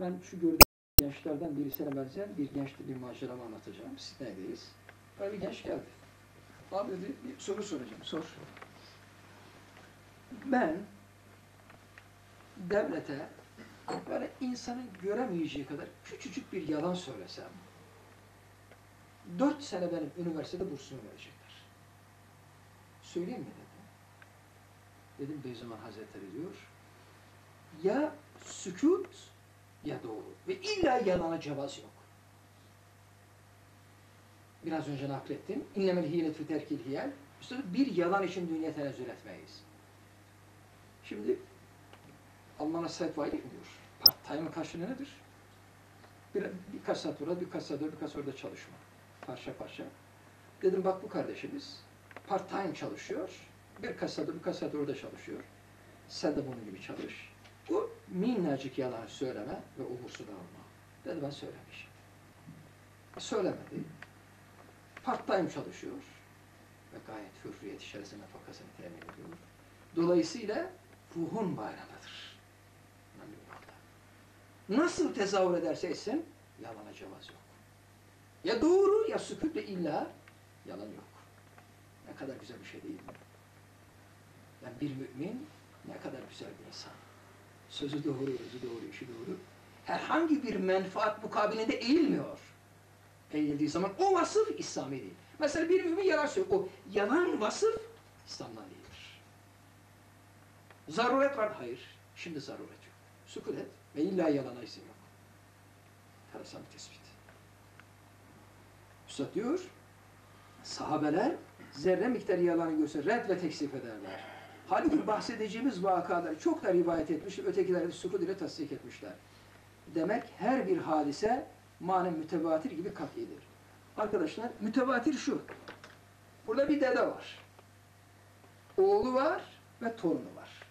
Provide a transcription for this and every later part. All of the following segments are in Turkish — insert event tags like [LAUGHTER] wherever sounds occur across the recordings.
Ben şu gördüğüm gençlerden birisine benzeyen bir gençti bir maceramı anlatacağım. Sidney'deyiz. Böyle bir genç geldi. Abi dedi bir soru soracağım. Sor. Ben devlete böyle insanın göremeyeceği kadar küçücük bir yalan söylesem dört sene benim üniversitede bursumu verecekler. Söyleyeyim mi dedi. Dedim Beyzaman Hazretleri diyor. Ya sükut ya doğru. Ve illa yalana cevaz yok. Biraz önce naklettim. İnnemel hilet fi terkil hiyel. Üstelik bir yalan için dünya tenezzül etmeyiz. Şimdi Alman'a Zeitweilig diyor. Part-time karşılığı nedir? Bir, birkaç saat burada, birkaç saat orada, birkaç orada çalışma. Parça parça. Dedim bak bu kardeşimiz part-time çalışıyor. Birkaç saat, birkaç saat orada çalışıyor. Sen de bunun gibi çalış. Bu minnacık yalan söyleme ve umursuz alma. Dedi ben söylemişim. Söylemedi. Part-time çalışıyor. Ve gayet hürriyet içerisinde nafakasını temin ediyor. Dolayısıyla ruhun bayramıdır. Nasıl tezahür ederse etsin, yalana cevaz yok. Ya doğru ya ve illa yalan yok. Ne kadar güzel bir şey değil mi? Yani bir mümin ne kadar güzel bir insan. Sözü doğru, özü doğru, işi doğru. Herhangi bir menfaat mukabilinde eğilmiyor. Eğildiği zaman o vasıf İslami değil. Mesela bir mümin yalan söylüyor. O yalan vasıf İslam'dan değildir. Zaruret var. Hayır. Şimdi zaruret yok. Sükut et ve illa yalana izin yok. Enteresan bir tespit. Üstad diyor, sahabeler zerre miktarı yalanı görse red ve teksif ederler. Halbuki bahsedeceğimiz vakaları çok da rivayet etmiş, ötekileri sukut ile tasdik etmişler. Demek her bir hadise manen mütevatir gibi kat'idir. Arkadaşlar mütevatir şu. Burada bir dede var. Oğlu var ve torunu var.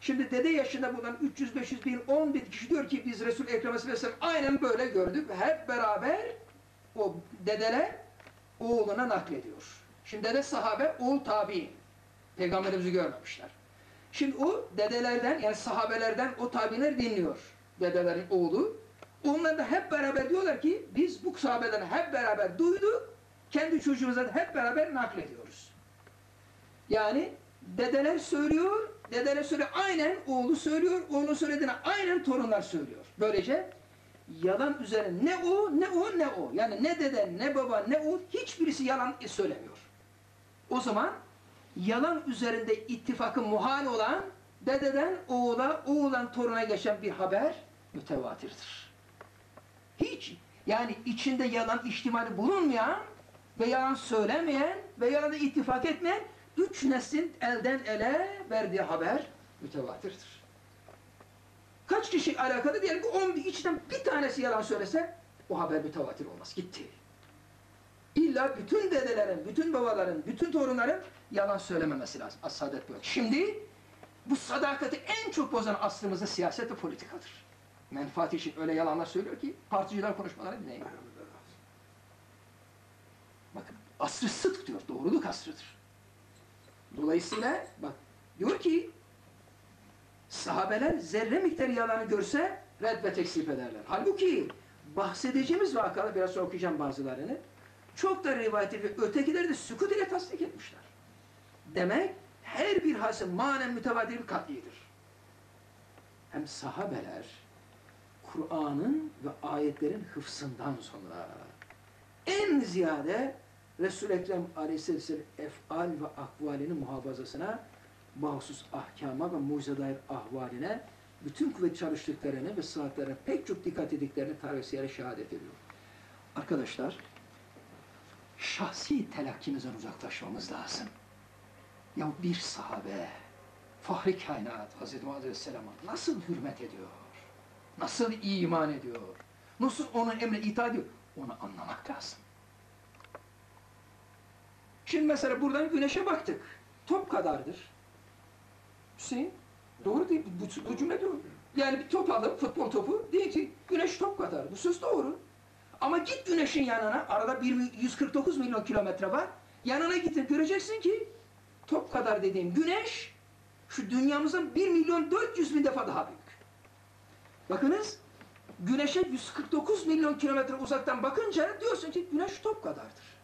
Şimdi dede yaşında bulunan 300-500 bin 10 bin kişi diyor ki biz Resul-i Ekrem aynen böyle gördük hep beraber o dedeler oğluna naklediyor. Şimdi dede sahabe, oğul tabi'in. Peygamberimizi görmemişler. Şimdi o dedelerden yani sahabelerden o tabiler dinliyor. Dedelerin oğlu. Onlar da hep beraber diyorlar ki biz bu sahabeden hep beraber duyduk. Kendi çocuğumuza da hep beraber naklediyoruz. Yani dedeler söylüyor, dedeler söylüyor. Aynen oğlu söylüyor, oğlun söylediğine aynen torunlar söylüyor. Böylece yalan üzerine ne o, ne o, ne o. Yani ne dede, ne baba, ne o hiçbirisi yalan söylemiyor. O zaman yalan üzerinde ittifakı muhal olan dededen oğula, oğlan toruna geçen bir haber mütevatirdir. Hiç yani içinde yalan ihtimali bulunmayan ve yalan söylemeyen ve yalana ittifak etmeyen üç neslin elden ele verdiği haber mütevatirdir. Kaç kişi alakalı diyelim ki on içten bir tanesi yalan söylese o haber mütevatir olmaz. Gitti. İlla bütün dedelerin, bütün babaların, bütün torunların yalan söylememesi lazım. As-saadet böyle. Şimdi bu sadakati en çok bozan aslımızda siyaset ve politikadır. Menfaat için öyle yalanlar söylüyor ki particiler konuşmaları dinleyin. Bakın asrı sıdk diyor. Doğruluk asrıdır. Dolayısıyla bak diyor ki sahabeler zerre miktarı yalanı görse red ve tekzip ederler. Halbuki bahsedeceğimiz vakalar biraz sonra okuyacağım bazılarını çok da rivayet ve ötekileri de sükut ile tasdik etmişler. Demek her bir hasım manen mütevadir katlidir. Hem sahabeler Kur'an'ın ve ayetlerin hıfsından sonra en ziyade Resul-i Ekrem Aleyhisselam efal ve akvalinin muhafazasına bahsus ahkama ve mucize dair ahvaline bütün kuvvet çalıştıklarını ve saatlerine pek çok dikkat ettiklerini tarihsiyere şehadet ediyor. Arkadaşlar şahsi telakkimizden uzaklaşmamız lazım. Ya bir sahabe, Fahri Kainat Hazreti Muhammed Aleyhisselam'a nasıl hürmet ediyor? Nasıl iman ediyor? Nasıl onun emrine itaat ediyor? Onu anlamak lazım. Şimdi mesela buradan güneşe baktık. Top kadardır. Hüseyin, doğru değil. Bu, bu cümle doğru. Yani bir top alıp futbol topu diye ki güneş top kadar. Bu söz doğru. Ama git güneşin yanına, arada 149 milyon kilometre var. Yanına gidip göreceksin ki top kadar dediğim güneş şu dünyamızın 1 milyon 400 bin defa daha büyük. Bakınız Güneşe 149 milyon kilometre uzaktan bakınca diyorsun ki güneş top kadardır.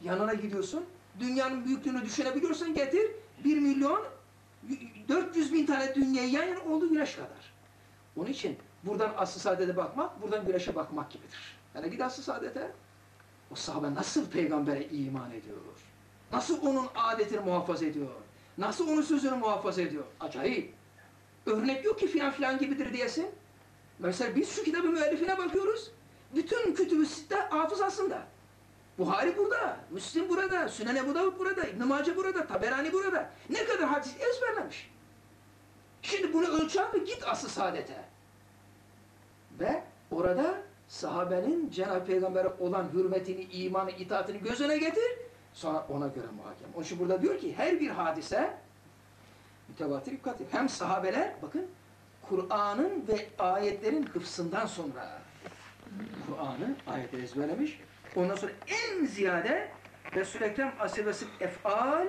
Yanına gidiyorsun, dünyanın büyüklüğünü düşünebiliyorsan getir, 1 milyon 400 bin tane dünya yan yana olduğu güneş kadar. Onun için buradan asıl saadete bakmak, buradan güneşe bakmak gibidir. Yani git asıl saadete. O sahabe nasıl peygambere iman ediyor? Nasıl onun adetini muhafaza ediyor? Nasıl onun sözünü muhafaza ediyor? Acayip. Örnek yok ki filan filan gibidir diyesin. Mesela biz şu kitabın müellifine bakıyoruz. Bütün kütübü sitte hafızasında. Buhari burada, Müslim burada, Sünen Ebu Davud burada, İbn-i Mace burada, Taberani burada. Ne kadar hadis ezberlemiş. Şimdi bunu ölçen ve git asıl saadete. Ve orada sahabenin Cenab-ı Peygamber'e olan hürmetini, imanı, itaatini gözüne getir. Sonra ona göre muhakem. Onun için burada diyor ki her bir hadise mütevatir edin. Hem sahabeler bakın Kur'an'ın ve ayetlerin hıfsından sonra Kur'an'ı ayetleri ezberlemiş. Ondan sonra en ziyade Resul-i Ekrem asibesi efal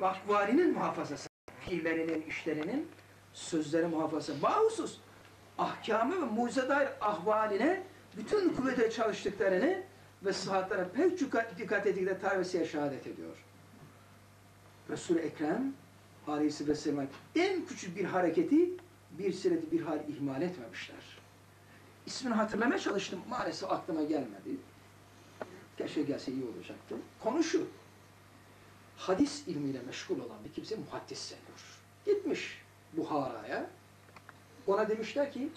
ve akvalinin muhafazası. Fiillerinin, işlerinin, sözleri muhafazası. Bahusus ahkamı ve mucize dair ahvaline bütün kuvvete çalıştıklarını ve sıhhatlara pek çok dikkat ettikleri tarifesiye şehadet ediyor. Resul-i Ekrem Aleyhisselatü Vesselam en küçük bir hareketi bir senedi bir hal ihmal etmemişler. İsmini hatırlamaya çalıştım. Maalesef aklıma gelmedi. Keşke gelse iyi olacaktı. Konu şu. Hadis ilmiyle meşgul olan bir kimse muhaddis deniyor. Gitmiş Buhara'ya. Ona demişler ki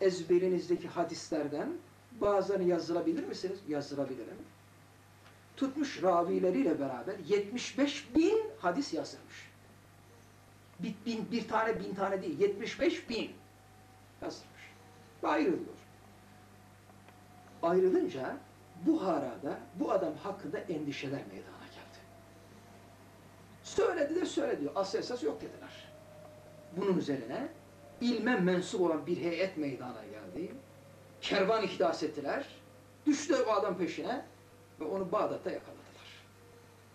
ezberinizdeki hadislerden bazılarını yazdırabilir misiniz? Yazdırabilirim. Tutmuş ravileriyle beraber 75 bin hadis yazdırmış. Bir, bin, bir tane bin tane değil, 75 bin yazdırmış. Ayrılıyor. Ayrılınca Buhara'da bu adam hakkında endişeler meydana geldi. Söyledi de söyle diyor. Asıl esas yok dediler. Bunun üzerine ilme mensup olan bir heyet meydana geldi. Kervan ihdas ettiler. Düştü o adam peşine ve onu Bağdat'ta yakaladılar.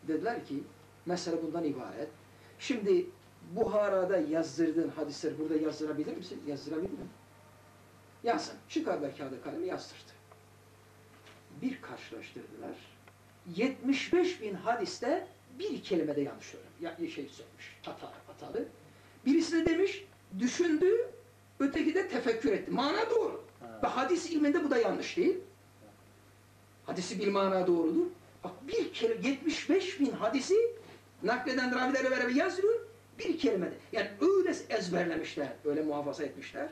Dediler ki mesele bundan ibaret. Şimdi Buhara'da yazdırdığın hadisleri burada yazdırabilir misin? Yazdırabilirim. Yazın. Çıkardılar kağıda kalemi yazdırdı. Bir karşılaştırdılar. 75 bin hadiste bir kelimede yanlış söylemiş. Ya, şey söylemiş. Hatalı, hatalı. Birisi de demiş, düşündü, öteki de tefekkür etti. Mana doğru. Ha. Ve hadis ilminde bu da yanlış değil. Hadisi bil mana doğrudur. Bak bir kere 75 bin hadisi nakleden ravilerle beraber yazılıyor. Bir kelimede. Yani öyle ezberlemişler, öyle muhafaza etmişler.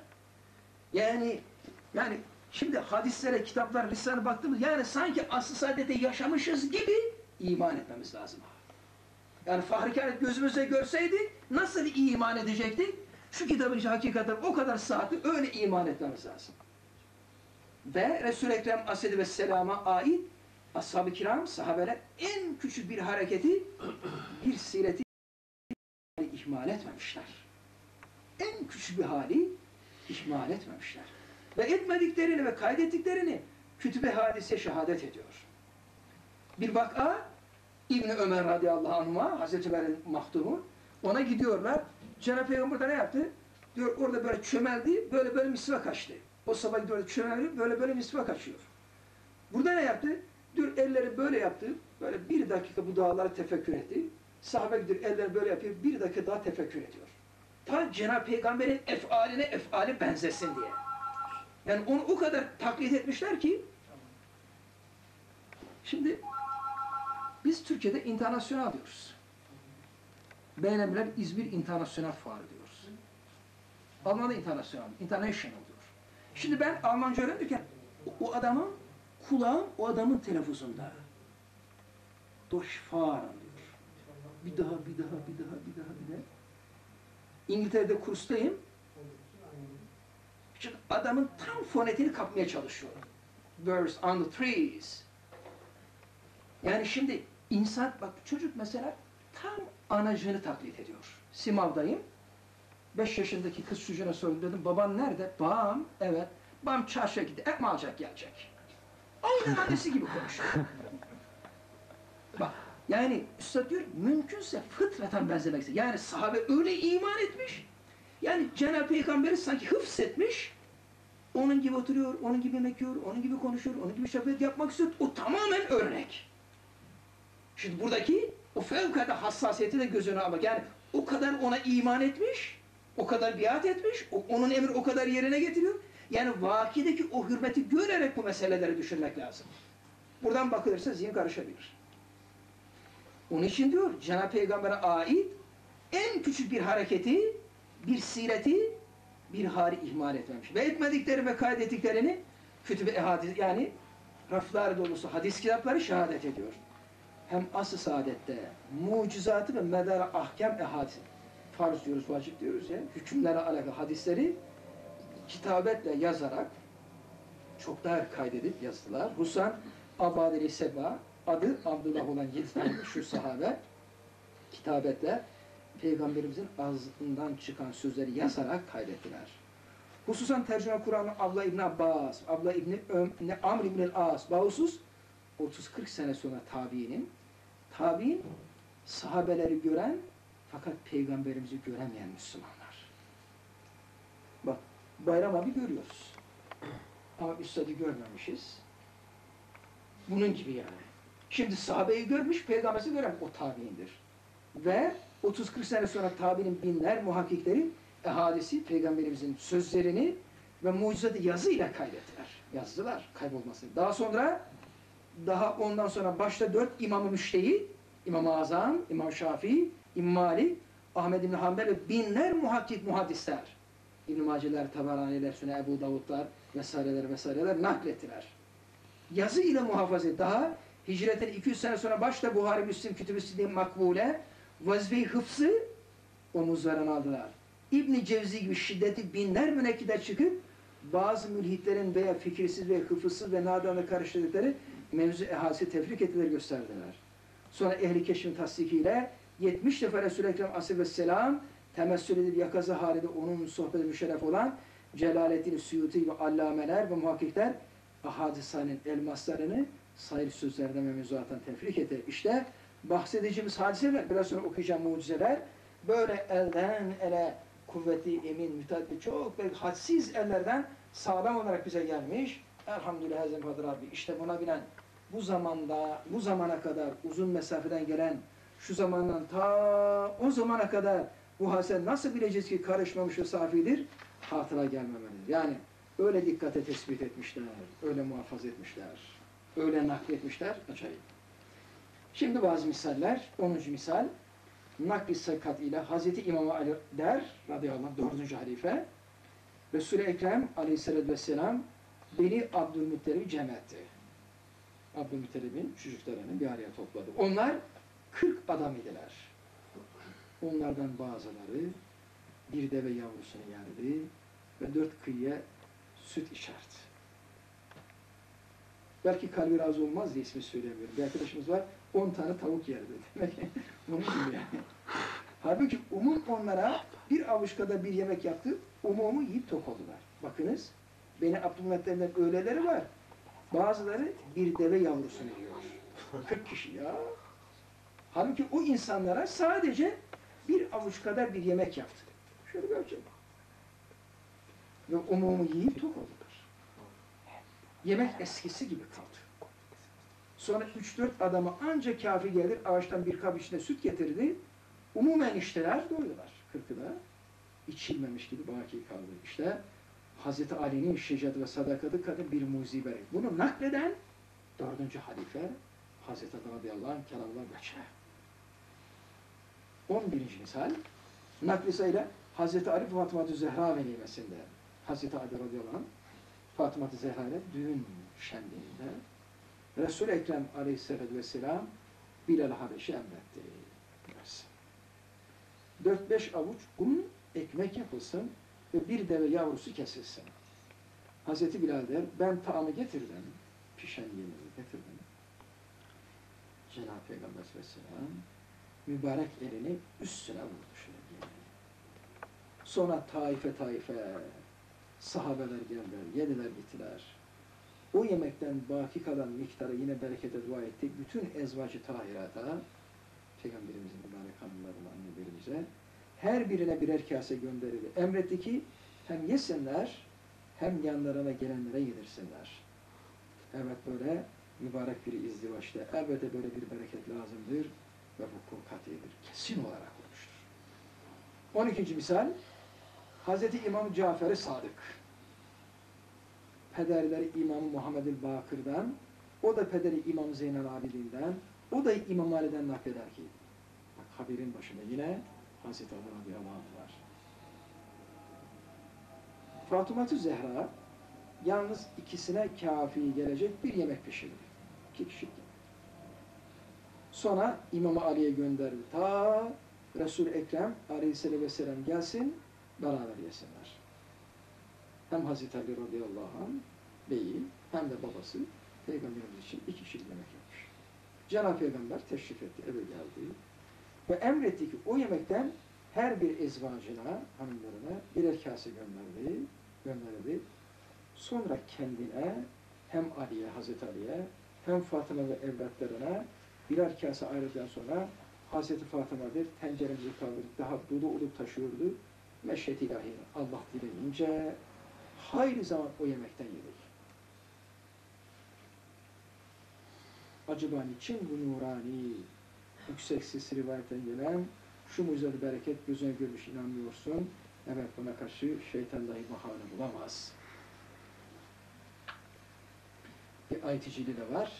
Yani yani şimdi hadislere, kitaplar, lisanı baktığımız yani sanki asıl saadete yaşamışız gibi iman etmemiz lazım. Yani Fahri Kâret gözümüzde görseydik nasıl iman edecektik? Şu kitabın işte hakikaten o kadar saati öyle iman etmemiz lazım. Ve Resul-i Ekrem Aleyhisselatü Vesselam'a ait ashab-ı kiram, sahabeler en küçük bir hareketi, bir sireti ihmal etmemişler. En küçük bir hali ihmal etmemişler. Ve etmediklerini ve kaydettiklerini kütübe hadise şehadet ediyor. Bir vaka İbni Ömer radıyallahu anh'a Hazreti Ömer'in mahdumu ona gidiyorlar. Cenab-ı Peygamber de ne yaptı? Diyor orada böyle çömeldi, böyle böyle misvak açtı. O sabah gidiyor çömeldi, böyle böyle misvak açıyor. Burada ne yaptı? Diyor elleri böyle yaptı, böyle bir dakika bu dağları tefekkür etti. Sahabe gidiyor eller böyle yapıyor, bir dakika daha tefekkür ediyor. Ta Cenab-ı Peygamber'in efaline efali benzesin diye. Yani onu o kadar taklit etmişler ki şimdi biz Türkiye'de internasyonel diyoruz. Beğenebilen İzmir İnternasyonel Fuarı diyoruz. Almanya'da internasyonel, international diyor. Şimdi ben Almanca öğrenirken o, o adamın kulağım o adamın telaffuzunda. Durchfahren diyor. Bir daha, bir daha, bir daha, bir daha, bir daha. İngiltere'de kurstayım. Şimdi adamın tam fonetini kapmaya çalışıyorum. Birds on the trees. Yani şimdi insan, bak çocuk mesela tam anacığını taklit ediyor. Simav'dayım. Beş yaşındaki kız çocuğuna sordum dedim, baban nerede? Babam, evet. Babam çarşıya gitti, et mi alacak gelecek. Aynen [LAUGHS] annesi gibi konuşuyor. bak, yani Üstad diyor, mümkünse fıtraten benzemek. Yani sahabe öyle iman etmiş, yani Cenab-ı Peygamber'i sanki hıfzetmiş, Onun gibi oturuyor, onun gibi yemek yiyor, onun gibi konuşuyor, onun gibi şefkat yapmak istiyor. O tamamen örnek. Şimdi buradaki o fevkalade hassasiyeti de göz önüne almak. Yani o kadar ona iman etmiş, o kadar biat etmiş, onun emri o kadar yerine getiriyor. Yani vakideki o hürmeti görerek bu meseleleri düşünmek lazım. Buradan bakılırsa zihin karışabilir. Onun için diyor Cenab-ı Peygamber'e ait en küçük bir hareketi, bir sireti, bir hali ihmal etmemiş. Ve etmedikleri ve kaydettiklerini kütübe hadis yani raflar dolusu hadis kitapları şehadet ediyor. Hem asr-ı saadette mucizatı ve medar ahkam ehadis farz diyoruz, vacip diyoruz ya, hükümlere alakalı hadisleri kitabetle yazarak çoklar kaydedip yazdılar. Husan Abadeli Seba adı Abdullah olan yedi tane [LAUGHS] şu sahabe kitabetle Peygamberimizin ağzından çıkan sözleri yazarak kaydettiler. Hususan tercüme Kur'an'ı Abla İbni Abbas, Abla İbni Öm, Amr İbni As, Bağusuz 30-40 sene sonra tabiinin, tabiin sahabeleri gören fakat peygamberimizi göremeyen Müslümanlar. Bak Bayram abi görüyoruz. Ama üstadı görmemişiz. Bunun gibi yani. Şimdi sahabeyi görmüş, peygamberi gören o tabiindir. Ve 30-40 sene sonra tabiinin binler muhakkikleri ehadisi, peygamberimizin sözlerini ve mucizatı yazıyla kaydettiler. Yazdılar kaybolmasın. Daha sonra daha ondan sonra başta dört imam-ı müştehit, İmam-ı Azam, İmam Şafii, İmam Malik, Ahmed İbni Hanbel ve binler muhakkik muhaddisler. İbn-i Maceler, Tabaraniler, Süne Ebu Davudlar vesaireler vesaireler naklettiler. Yazı ile muhafaza et. Daha hicretin 200 sene sonra başta Buhari, Müslim, Kütüb-ü Makbule, vazife-i omuzlarına aldılar. İbn Cevzi gibi şiddeti binler münekkide çıkıp bazı mülhitlerin veya fikirsiz ve hıfızsız ve nadanla karıştırdıkları mevzu ehası tefrik ettiler gösterdiler. Sonra ehli keşfin tasdikiyle 70 defa Resul-i Ekrem Aleyhisselam temessül edip yakazı halinde onun sohbeti müşerref olan Celaleddin Suyuti ve allameler ve muhakkikler ahadisanın elmaslarını sayılı sözlerden ve mevzuattan tefrik etti. İşte bahsedeceğimiz hadiseler, biraz sonra okuyacağım mucizeler, böyle elden ele kuvvetli, emin, müteaddi, çok böyle hadsiz ellerden sağlam olarak bize gelmiş. Elhamdülillah Hazreti Kadir abi. İşte buna binen bu zamanda, bu zamana kadar uzun mesafeden gelen, şu zamandan ta o zamana kadar bu hasel nasıl bileceğiz ki karışmamış safidir? Hatıra gelmemelidir. Yani öyle dikkate tespit etmişler, öyle muhafaza etmişler, öyle nakletmişler. Acayip. Şimdi bazı misaller. 10. misal. Nakli sakat ile Hazreti İmam Ali der, radıyallahu anh, 4. halife, Resul-i Ekrem aleyhissalatü vesselam Beni Abdülmuttalib'i cem etti. Abdülmuttalib'in çocuklarını bir araya topladı. Onlar 40 adam idiler. Onlardan bazıları bir deve yavrusunu yerdi ve dört kıyıya süt içerdi. Belki kalbi razı olmaz diye ismi söylemiyorum. Bir arkadaşımız var, 10 tane tavuk yerdi. [LAUGHS] Demek ki gibi yani. Halbuki umum onlara bir avuç kadar bir yemek yaptı, umumu yiyip tok oldular. Bakınız, beni Abdülmuttalib'den öyleleri var. Bazıları bir deve yavrusunu yiyor. 40 kişi ya. Halbuki o insanlara sadece bir avuç kadar bir yemek yaptı. Şöyle bir. Ve umumu yiyip tok oldular. Yemek eskisi gibi kaldı. Sonra 3-4 adama ancak kafi gelir, ağaçtan bir kap içine süt getirdi. Umumen içtiler, doydular. Kırkı da içilmemiş gibi baki kaldı. İşte Hazreti Ali'nin şecat ve sadakati kadın bir muzibe. Bunu nakleden dördüncü halife Hazreti Ali radıyallahu anh kelamlar geçer. 11. misal nakli sayıyla Hazreti Ali Fatıma Zehra velimesinde Hazreti Ali radıyallahu anh Fatıma Zehra ile düğün şenliğinde Resul-i Ekrem aleyhissalatü vesselam Bilal Habeş'i emretti. Dört beş avuç un ekmek yapılsın ve bir deve yavrusu kesilsin. Hazreti Bilal der, ben taamı getirdim, pişen yemeği getirdim. Cenab-ı Peygamber Aleyhisselam mübarek elini üstüne vurdu şöyle yemeği. Sonra taife taife sahabeler geldiler, yediler gittiler. O yemekten baki kalan miktarı yine berekete dua ettik. Bütün ezvacı tahirata, Peygamberimizin mübarek hanımlarına, annelerimize her birine birer kase gönderildi. Emretti ki hem yesinler hem yanlarına gelenlere yedirsinler. Evet böyle mübarek bir izdivaçta elbette böyle bir bereket lazımdır ve bu kul katidir. Kesin olarak olmuştur. 12. misal Hazreti İmam Cafer-i Sadık pederleri İmam Muhammed Bakır'dan o da pederi İmam Zeynel Abidin'den o da İmam Ali'den nakleder ki bak haberin başında yine Hazreti Ali radıyallahu anh var. Fatıma-tü Zehra yalnız ikisine kafi gelecek bir yemek pişirdi. İki kişilik. Sonra İmam Ali'ye gönderdi. Ta Resul Ekrem aleyhisselatü vesselam gelsin beraber yesinler. Hem Hazreti Ali radıyallahu anh beyi hem de babası Peygamberimiz için iki kişilik yemek yapmış. Cenab-ı Peygamber teşrif etti, eve geldi. Ve emretti ki o yemekten her bir ezvacına, hanımlarına birer kase gönderdi, gönderdi. Sonra kendine hem Ali'ye, Hazreti Ali'ye hem Fatıma ve evlatlarına birer kase ayrıldıktan sonra Hazreti Fatıma tenceremizi kaldırıp daha dolu olup taşıyordu. Meşret ilahi Allah dileyince hayli zaman o yemekten yedik. Acaba niçin bu nurani, yüksek sesli rivayetten gelen şu mucize bereket gözüne görmüş inanmıyorsun. Evet buna karşı şeytan dahi bahane bulamaz. Bir ayet-i de var.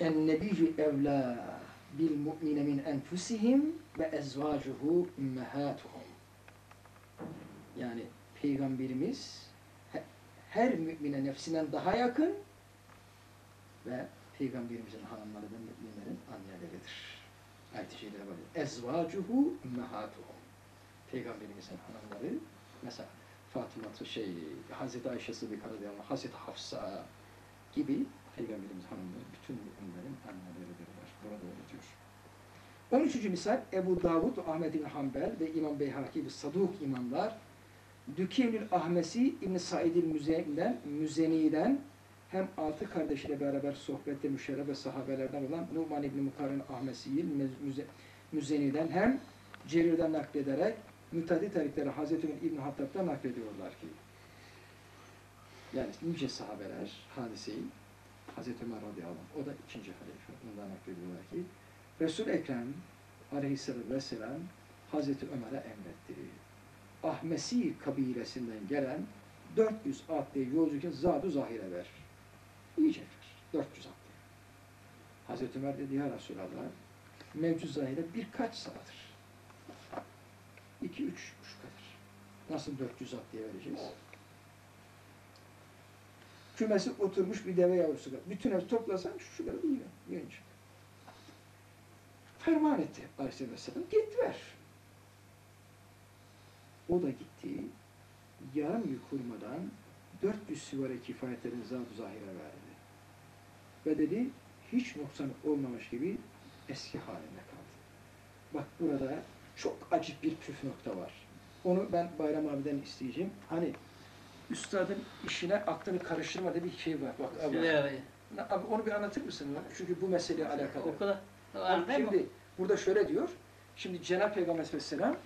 En-nebiyyü evlâ bil mu'mine min enfusihim ve ezvacuhu ümmehâtuhum. Yani Peygamberimiz he- her mümine nefsinden daha yakın ve Peygamberimizin hanımları da müminlerin anneleridir. Ayet-i Celle var. Ezvacuhu ümmehatuhum. Peygamberimizin hanımları mesela Fatıma şey Hazreti Ayşe Sıddık'a radıyallahu Hazreti Hafsa gibi Peygamberimiz hanımları bütün müminlerin anneleridir. Burada öğretiyor. 13. misal Ebu Davud, Ahmet bin Hanbel ve İmam Beyhaki gibi saduk imamlar Dükevnül Ahmesi İbn Said'il Müzeni'den, Müzeni'den hem altı kardeşiyle beraber sohbette müşerref ve sahabelerden olan Numan İbni Mukarrin Ahmesi'yi Müze, Müzeni'den hem Cerir'den naklederek müteahhit tarikleri Hazreti Ömer İbni Hattab'dan naklediyorlar ki yani nice sahabeler hadiseyi Hazreti Ömer radıyallahu anh, o da ikinci halife ondan naklediyorlar ki Resul-i Ekrem aleyhisselatü vesselam Hazreti Ömer'e emretti. Ahmesi kabilesinden gelen 400 atlı yolcuken zadu zahire ver. Yiyecek ver. 400 atlı. Hazreti Ömer dedi ya Resulallah mevcut zahire birkaç saattir. 2-3 şu kadar. Nasıl 400 atlıya vereceğiz? Kümesi oturmuş bir deve yavrusu. Bütün ev toplasan şu kadar yiyor. Yiyince. Ferman etti Aleyhisselam Vesselam. Git ver. O da gitti. Yarım yük hurmadan 400 süvari kifayetlerin zat zahire verdi. Ve dedi hiç noksan olmamış gibi eski halinde kaldı. Bak burada çok acip bir püf nokta var. Onu ben Bayram abiden isteyeceğim. Hani üstadın işine aklını karıştırma diye bir şey var. Bak abi, Şöyle abi. abi onu bir anlatır mısın? Çünkü bu meseleyle alakalı. O kadar. Mi? şimdi burada şöyle diyor. Şimdi Cenab-ı Peygamber Aleyhisselam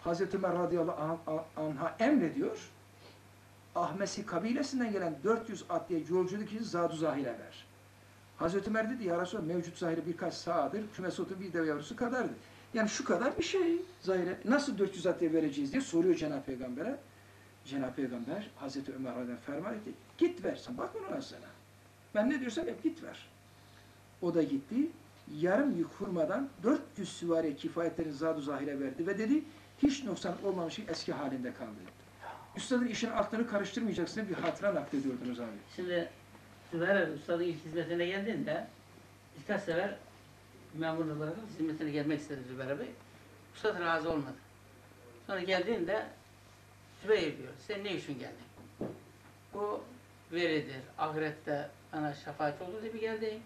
Hazreti Ömer radıyallahu anh- anh'a emrediyor. Ahmesi kabilesinden gelen 400 atlıya yolculuk için zadu zahire ver. Hazreti Ömer dedi ya Resulallah mevcut zahire birkaç sağdır. Kümes otu bir deve yavrusu kadardı. Yani şu kadar bir şey zahire. Nasıl 400 atlıya vereceğiz diye soruyor Cenab-ı Peygamber'e. Cenab-ı Peygamber Hazreti Ömer anh ferman etti. Git versin. Bak ona sana. Ben ne diyorsam yap git ver. O da gitti yarım yük hurmadan 400 süvari kifayetlerin zadu zahire verdi ve dedi hiç noksan olmamış şey eski halinde kaldı. Üstadın işin aklını karıştırmayacaksın bir hatıra naklediyordunuz abi. Şimdi Zübeyir abi ustadın ilk hizmetine geldiğinde birkaç sefer memur olarak hizmetine gelmek istedi Zübeyir abi. Ustad razı olmadı. Sonra geldiğinde Zübeyir diyor, sen ne için geldin? Bu veridir, ahirette bana şefaat oldu diye mi geldin?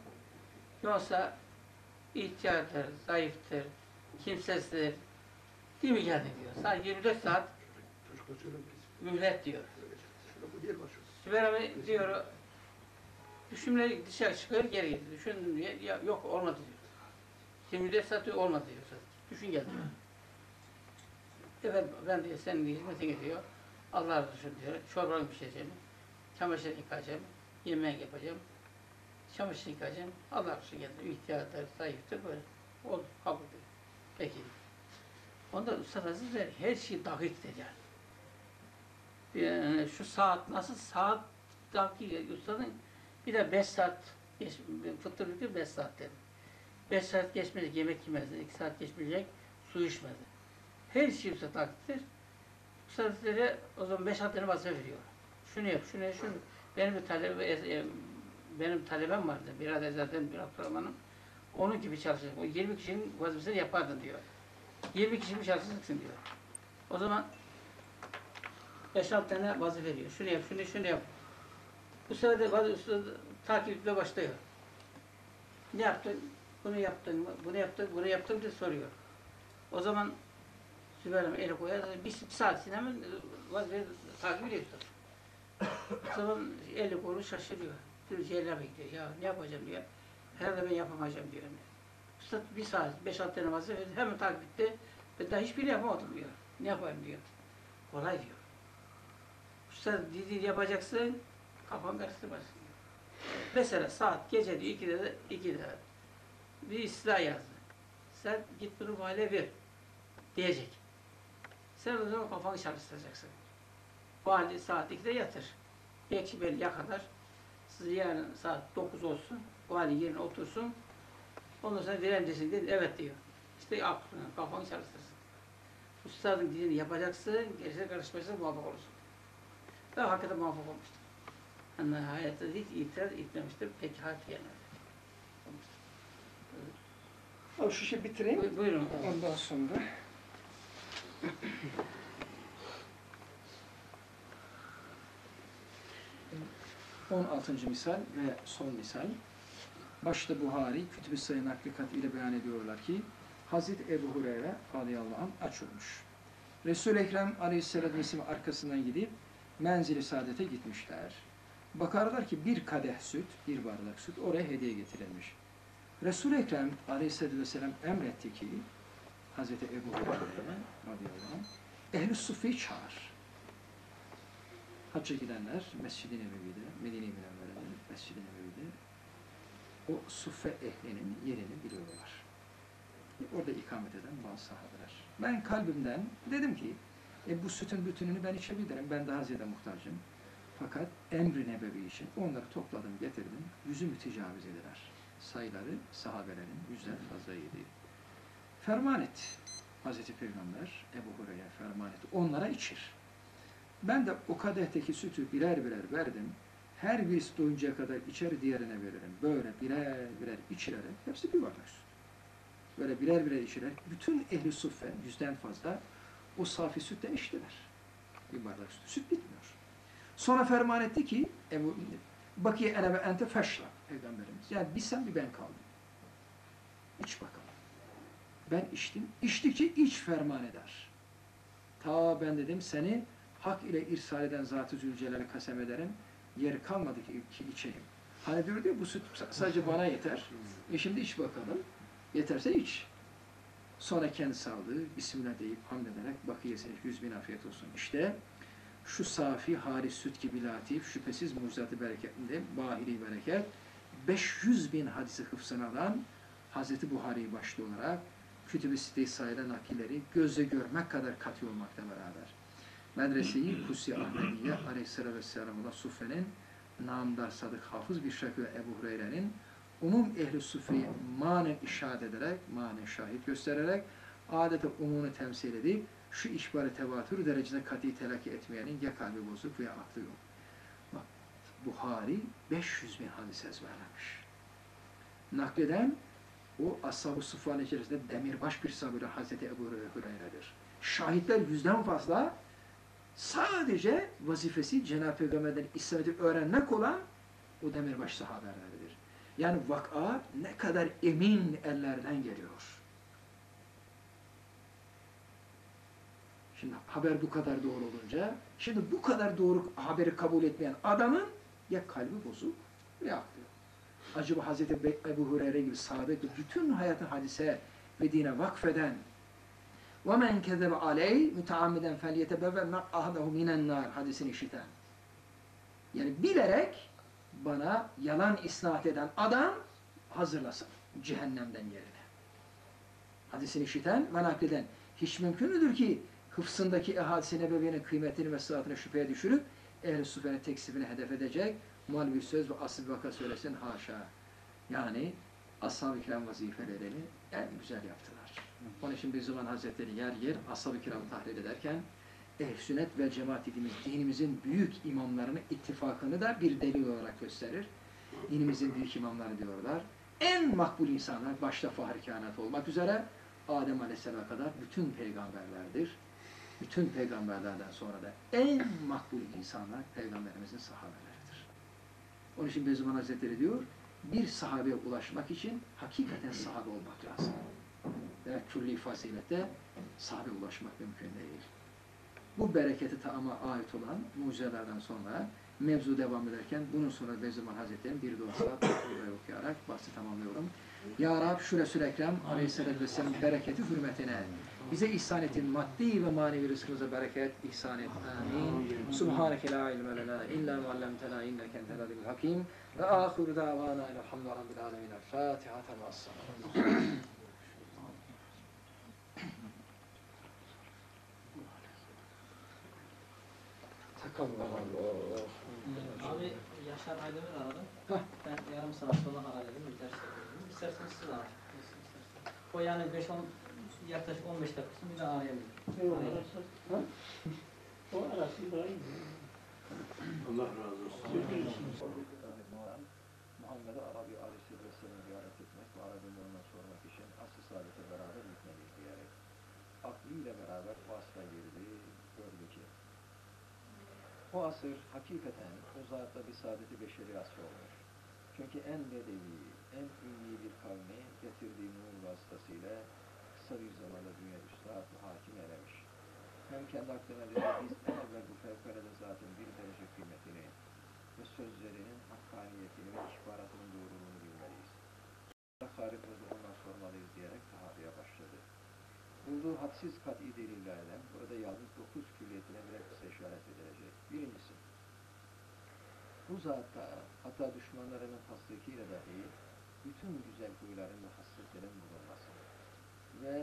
Yoksa ihtiyardır, zayıftır, kimsesizdir diye mi geldin diyor. Sadece 24 saat mühlet diyor. Süper abi diyor, düşünmeleri dışarı çıkıyor, geri gidiyor. Düşündüm yok olmadı diyor. 24 saat olmadı diyor. Düşün gel diyor. Evet, ben de senin hizmetine diyor. Allah razı olsun diyor. Çorbanı pişireceğim. Çamaşır yıkayacağım. Yemeği yapacağım. Çamaşır yıkayacağım. Allah razı olsun geldi. İhtiyarlar, zayıftır böyle. Oldu. Kabul ediyor. Peki. Ondan Üstad Hazretleri her şey dakiktir yani. Yani şu saat nasıl saat dakik Üstad'ın bir de 5 saat geç, fıtır fıtır 5 saat dedi. 5 saat geçmeyecek yemek yemezdi. 2 saat geçmeyecek su içmedi. Her şey dakiktir. Üstad Hazretleri o zaman 5 saat tane vazife veriyor. Şunu yap, şunu yap, şunu. Benim bir talebe, e, benim talebem vardı. Birader zaten bir Abdurrahman'ın. Onun gibi çalışacak. O 20 kişinin vazifesini yapardın diyor. 20 kişi mi çalışacaksın diyor. O zaman 5-6 tane vazife veriyor. Şunu yap, şunu, şunu yap. Bu sırada vazife takiple başlıyor. Ne yaptın? Bunu yaptın mı? Bunu yaptın, bunu yaptın diye soruyor. O zaman Zübeyir Hanım eli koyar, bir, bir saat hemen vazife takip ediyorsun. O zaman eli kolu şaşırıyor. Bir şeyler bekliyor. Ya ne yapacağım diyor. Herhalde ben yapamayacağım diyor. Usta bir saat, beş altı tane vazife hemen takip etti. Ben daha hiçbirini yapamadım diyor. Ne yapayım diyor. Kolay diyor. Usta dediğini yapacaksın, kafan karıştırmasın. Mesela saat gece diyor, ikide de, ikide bir istila yazdı. Sen git bunu valiye ver diyecek. Sen o zaman kafanı çalıştıracaksın. Vali saat 2'de yatır. Belki belli kadar. Siz yarın saat 9 olsun. Vali yerine otursun. Ondan sonra direncesin dedi. Evet diyor. İşte aklını, kafanı çalıştırsın. Üstadın dediğini yapacaksın. Gerisine karışmayacaksın, muvaffak olursun. Ve hakikaten muvaffak olmuştur. Yani hayatta hiç itiraz etmemiştir. Peki hayat gelmedi. Abi şu işi bitireyim. Bu- Buyurun. Ondan sonra. 16. misal ve son misal. Başta Buhari, Kütüb-i Sayın Haklikat ile beyan ediyorlar ki Hazreti Ebu Hureyre radıyallahu anh aç olmuş. Resul-i Ekrem aleyhisselatü vesselam arkasından gidip menzili saadete gitmişler. Bakarlar ki bir kadeh süt, bir bardak süt oraya hediye getirilmiş. Resul-i Ekrem aleyhisselatü vesselam emretti ki Hazreti Ebu Hureyre radıyallahu anh sufi çağır. Hacca gidenler Mescid-i Nebevi'de, Medine-i Münevvere'de, Mescid-i Nebevi'de o suffe ehlinin yerini biliyorlar. Orada ikamet eden bazı sahabeler. Ben kalbimden dedim ki e, bu sütün bütününü ben içebilirim. Ben daha ziyade muhtacım. Fakat emri nebevi için onları topladım, getirdim. Yüzümü tecavüz eder. Sayıları sahabelerin yüzden fazlaydı. Ferman et. Hazreti Peygamber Ebu Hureyre ferman etti. Onlara içir. Ben de o kadehteki sütü birer birer verdim. Her birisi doyuncaya kadar içer diğerine veririm. Böyle birer birer içirerek hepsi bir bardak süt. Böyle birer birer içirerek bütün ehli suffe yüzden fazla o safi sütten içtiler. Bir bardak süt. Süt bitmiyor. Sonra ferman etti ki Ebu, Bakiye ene ve ente feşla Peygamberimiz. Yani bir sen bir ben kaldım. İç bakalım. Ben içtim. İçtikçe iç ferman eder. Ta ben dedim seni hak ile irsal eden Zat-ı Zülcelal'e kasem ederim. Yeri kalmadı ki, ki içeyim. Hani diyor diyor bu süt sadece bana yeter. E şimdi iç bakalım. Yeterse iç. Sonra kendi sağlığı Bismillah deyip hamd ederek bakiyesine yüz bin afiyet olsun. İşte şu safi haris süt gibi latif şüphesiz mucizatı bereketinde bahiri bereket 500 bin hadisi hıfzına alan Hazreti Buhari başta olarak Kütüb-i Sitte-i sayılan nakilleri gözle görmek kadar katı olmakla beraber. Medrese-i Kusi Ahmediye Aleyhisselatü Vesselam'la Suffe'nin namdar sadık hafız bir şekilde Ebu Hureyre'nin umum ehli sufiyi manen işaret ederek, manen şahit göstererek adeta umunu temsil edip şu işbari tevatür derecede kat'i telakki etmeyenin ya kalbi bozuk veya aklı yok. Bak, Buhari 500 bin hadis ezberlemiş. Nakleden o Ashab-ı Suffa'nın içerisinde demirbaş bir sabırı Hazreti Ebu Hureyre'dir. Şahitler yüzden fazla sadece vazifesi Cenab-ı Peygamber'den İslam'ı öğrenmek olan o demirbaş sahabelerdir. Yani vak'a ne kadar emin ellerden geliyor. Şimdi haber bu kadar doğru olunca, şimdi bu kadar doğru haberi kabul etmeyen adamın ya kalbi bozuk ya aklı yok. Acaba Hazreti Ebu Hureyre gibi sadık bütün hayatı hadise ve dine vakfeden وَمَنْ كَذَبَ عَلَيْهِ müteammiden فَلْيَتَبَوَّ مَقْعَهُ مِنَ النَّارِ hadisini işiten. Yani bilerek bana yalan isnat eden adam hazırlasın cehennemden yerine. Hadisini işiten ve nakleden. Hiç mümkün müdür ki hıfsındaki ehadisi nebeviyenin kıymetini ve sıhhatini şüpheye düşürüp ehl-i sufenin teksibini hedef edecek mal bir söz ve asıl vaka söylesin haşa. Yani ashab-ı kiram vazifelerini en güzel yaptılar. Onun için bir zaman Hazretleri yer yer ashab-ı kiramı tahlil ederken ehl sünnet ve cemaat dediğimiz dinimizin büyük imamlarının ittifakını da bir delil olarak gösterir. Dinimizin büyük imamları diyorlar. En makbul insanlar başta fahri kainat olmak üzere Adem Aleyhisselam'a kadar bütün peygamberlerdir. Bütün peygamberlerden sonra da en makbul insanlar peygamberimizin sahabeleridir. Onun için Beyzuman Hazretleri diyor, bir sahabeye ulaşmak için hakikaten sahabe olmak lazım. Ve külli fazilette sahabe ulaşmak mümkün değil. Bu bereketi taama ait olan mucizelerden sonra mevzu devam ederken bunun sonra Beyzuman Hazretleri'nin bir duası okuyarak bahsi tamamlıyorum. Ya Rab şu Resul-i Ekrem Aleyhisselatü Vesselam bereketi hürmetine bize ihsan ettin maddi ve manevi rızkımıza bereket ihsan et. Amin. Subhaneke la ilme lena illa ma allamtena inneke entel alimul hakim. Ve ahiru davana elhamdülillahi rabbil alamin. Fatiha temas. Abi Yaşar Aydemir aradı. Hah. Ben yarım saat sonra aradım. İsterseniz siz isterseniz. O yani 5-10 yaklaşık 15 dakikasını bir daha arayabilir. Ha? O arasın daha iyi. Allah razı olsun. Muhammed Arabi Aleyhisselam'ı ziyaret etmek ve Arabi'nin ondan sormak için asıl saadete beraber gitmeliyiz diyerek aklıyla beraber vasfa girdi, gördü ki o asır hakikaten o zatla bir saadeti beşeri asrı olmuş. Çünkü en bedevi, en ünlü bir kavmi getirdiği nur vasıtasıyla kısa bir zamanda dünya üstad ve hakim eremiş Hem kendi aklına dedi, biz en evvel bu fevkalade zatın bir derece kıymetini ve sözlerinin hakkaniyetini ve ihbaratının doğruluğunu bilmeliyiz. Harifimizi ondan sormalıyız diyerek tahabiye başladı. Bulduğu hadsiz kat'i delillerden burada yalnız dokuz külliyetine birer kısa işaret edilecek. Birincisi, bu zatta hatta düşmanlarının tasdikiyle dahi bütün güzel huyların ve hasletlerin bulunması ve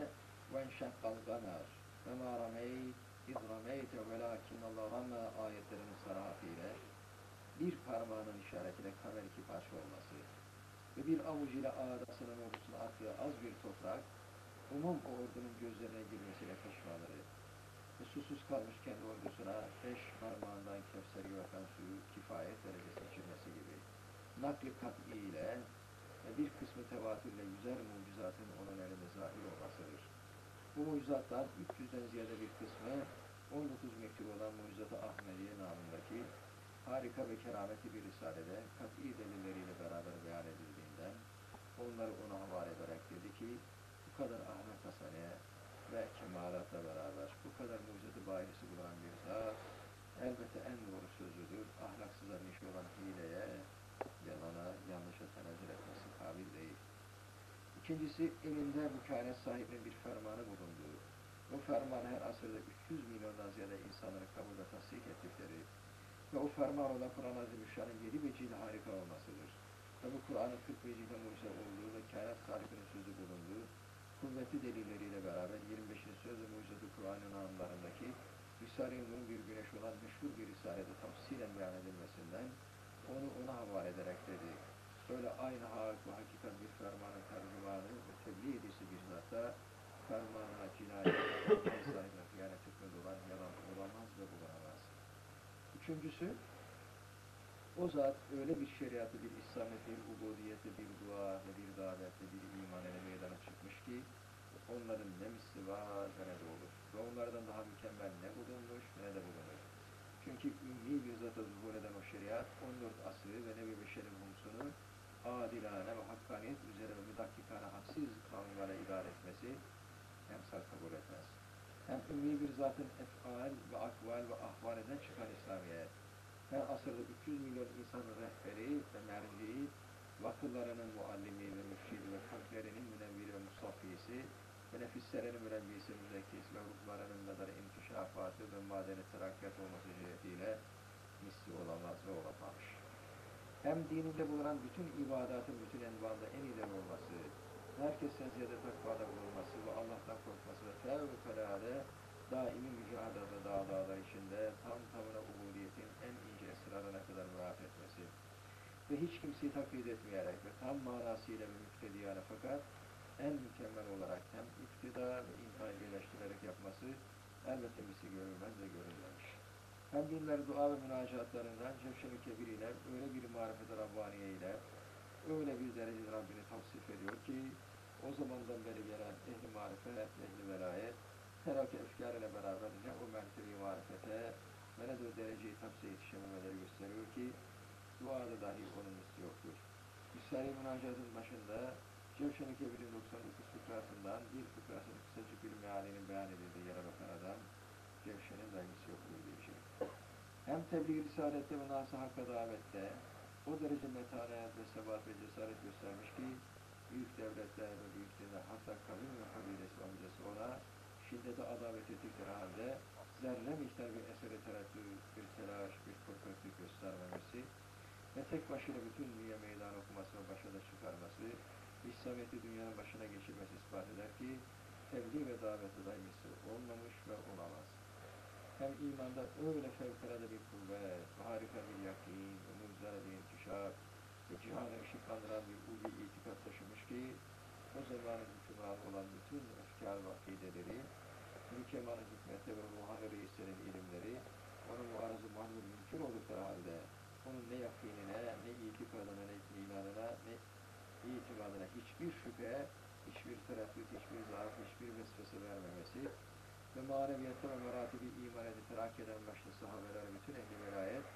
وَنْشَقَّ الْقَمَرِ ve ma rameyt iz rameyte velakinallah ramme ayetlerinin sarafıyla bir parmağının işaretiyle kamer iki parça olması ve bir avuç ile ağdasının ordusuna attığı az bir toprak umum ordunun gözlerine girmesiyle kaçmaları ve susuz kalmış kendi ordusuna beş parmağından kefser yorgan suyu kifayet derecesine içirmesi gibi nakli kat'i ile ve bir kısmı tevatürle yüzer mucizatın onun elinde zahir olmasıdır. Bu mucizatlar 300'den ziyade bir kısmı 19 mektup olan Mucizat-ı Ahmediye namındaki harika ve kerameti bir risalede kat'i delilleriyle beraber beyan edildiğinden onları ona havale ederek dedi ki bu kadar ahlak hasaneye ve kemalatla beraber bu kadar mucizatı bahisi bulunan bir zat elbette en doğru sözüdür. Ahlaksızların işi olan hileye, yalana, yanlışa tenezzül etmesi kabil değil. İkincisi elinde bu kainat sahibinin bir fermanı bulunduğu, o fermanı her asırda 300 milyondan ziyade insanların kabul ve tasdik ettikleri ve o ferman olan Kur'an-ı Azimüşşan'ın yedi vecihle harika olmasıdır. Ve bu Kur'an'ın 40 vecihle mucize olduğu ve kainat sahibinin sözü bulunduğu kuvvetli delilleriyle beraber 25. söz ve mucizatı Kur'an'ın anlarındaki Risale-i Nur'un bir güneş olan meşhur bir risalede tafsilen beyan edilmesinden onu ona havale ederek dedi. Böyle aynı hak ve hakikat bir fermanın tercümanı ve tebliğ edisi bir zata fermanına cinayet, sahibine hıyanet etmez olan yalan olamaz ve bulunamaz. Üçüncüsü, o zat öyle bir şeriatı, bir İslamiyet, bir ubudiyette, bir dua ve bir davette, bir iman ile meydana çıkmış ki onların ne misli var ne de olur. Ve onlardan daha mükemmel ne bulunmuş ne de bulunur. Çünkü ümmi bir zata zuhur eden o şeriat 14 asrı ve Nebi Beşer'in humusunu adilane ve hakkaniyet üzere ve müdakkikane hadsiz kanunlara idare etmesi emsal kabul etmez. Hem ümmi bir zatın efal ve akval ve ahvaleden çıkan İslamiyet her asırda 300 milyon insanın rehberi ve merciği, vakıflarının muallimi ve mürşidi ve kalplerinin münevviri ve musaffisi ve nefislerin mürebbisi müzekkis ve ruhlarının kadar inkişafatı ve madeni terakkat olması cihetiyle misli olamaz ve olamamış. Hem dininde bulunan bütün ibadatın bütün envanda en iyileri olması, herkesten ziyade takvada bulunması ve Allah'tan korkması ve fevkalade daimi mücadele dağlar içinde tam tamına ubudiyetin en ince esrarına kadar murat etmesi ve hiç kimseyi taklit etmeyerek ve tam manasıyla ve müftediyane fakat en mükemmel olarak hem iktida ve intihayı birleştirerek yapması elbette misli görülmez ve görülmemiş. Hem dinler dua ve münacatlarından Cevşen-i Kebir ile öyle bir marifet-i Rabbaniye ile öyle bir derecede Rabbini tavsif ediyor ki o zamandan beri gelen ehli marifet, ehli velayet terakki efkar ile beraber ne o mertebi marifete ve ne de o dereceyi tavsiye yetişememeleri gösteriyor ki duada dahi onun misli yoktur. Risale-i Münacat'ın başında Cevşen-i Kebir'in 99 fıkrasından bir fıkrasının kısacık bir mealinin beyan edildiği yere bakan adam Cevşen'in daimisi yoktur. Hem tebliğ risalette ve nası hakka davette o derece metanet ve sebat ve cesaret göstermiş ki büyük devletler ve büyük dinler hatta kavim ve kabilesi amcası ona şiddete adavet ettikleri halde zerre miktar bir eseri tereddüt, bir telaş, bir korkaklık göstermemesi ve tek başına bütün dünya meydan okuması ve başa da çıkarması İslamiyet'i dünyanın başına geçirmesi ispat eder ki tebliğ ve davete daimisi olmamış ve olamaz. Hem imanda öyle fevkalade bir kuvvet, ve harika bir yakin, ve mucize bir intişar ve cihana ışıklandıran bir ulvi itikat taşımış ki o zamanın hükümran olan bütün efkar ve akideleri, mükemmel hikmete ve ruhani reislerin ilimleri, onun muarızı mahmur mümkün oldukları halde, onun ne yakinine, ne itikadına, ne imanına, ne itimadına hiçbir şüphe, hiçbir tereddüt, hiçbir zaaf, hiçbir vesvese vermemesi ve maneviyatta ve meratibi iman edip terakki eden başta sahabeler bütün ehli velayet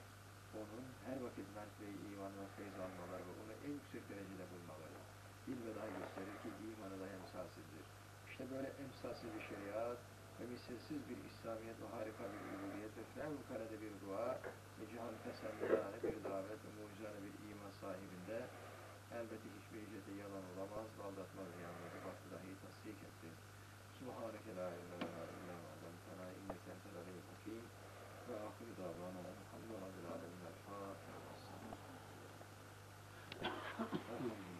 onun her vakit mertebe-i iman ve feyz almaları ve onu en yüksek derecede bulmaları bilveda gösterir ki imanı da emsalsizdir. İşte böyle emsalsiz bir şeriat ve misilsiz bir İslamiyet ve harika bir ubudiyet ve fevkalade bir dua ve cihan fesendane bir davet ve mucizane bir iman sahibinde elbette hiçbir hicrete yalan olamaz aldatmaz yanları baktı dahi tasdik etti. Subhaneke la ilme lana illa ma allamtana inneke entel alimul hakim ve ahir davana elhamdülillahi rabbil alamin. Fatiha. Elhamdülillah.